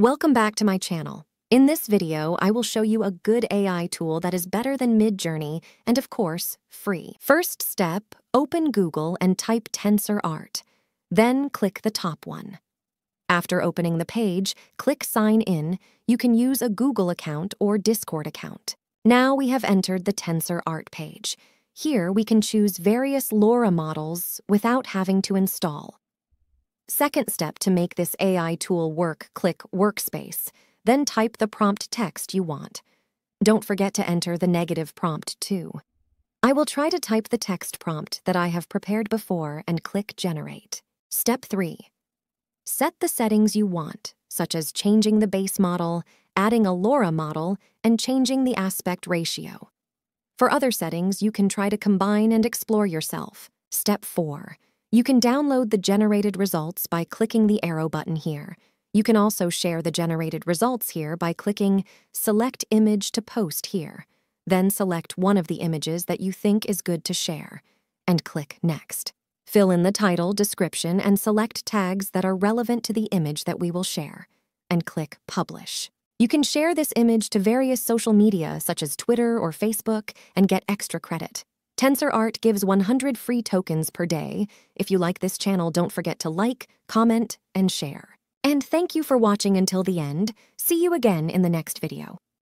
Welcome back to my channel. In this video, I will show you a good AI tool that is better than Midjourney and, of course, free. First step, open Google and type TensorArt. Then click the top one. After opening the page, click Sign In. You can use a Google account or Discord account. Now we have entered the TensorArt page. Here we can choose various LoRA models without having to install. Second step to make this AI tool work, click Workspace. Then type the prompt text you want. Don't forget to enter the negative prompt too. I will try to type the text prompt that I have prepared before and click Generate. Step 3. Set the settings you want, such as changing the base model, adding a LoRA model, and changing the aspect ratio. For other settings, you can try to combine and explore yourself. Step 4. You can download the generated results by clicking the arrow button here. You can also share the generated results here by clicking Select Image to Post here. Then select one of the images that you think is good to share, and click Next. Fill in the title, description, and select tags that are relevant to the image that we will share, and click Publish. You can share this image to various social media such as Twitter or Facebook and get extra credit. TensorArt gives 100 free tokens per day. If you like this channel, don't forget to like, comment, and share. And thank you for watching until the end. See you again in the next video.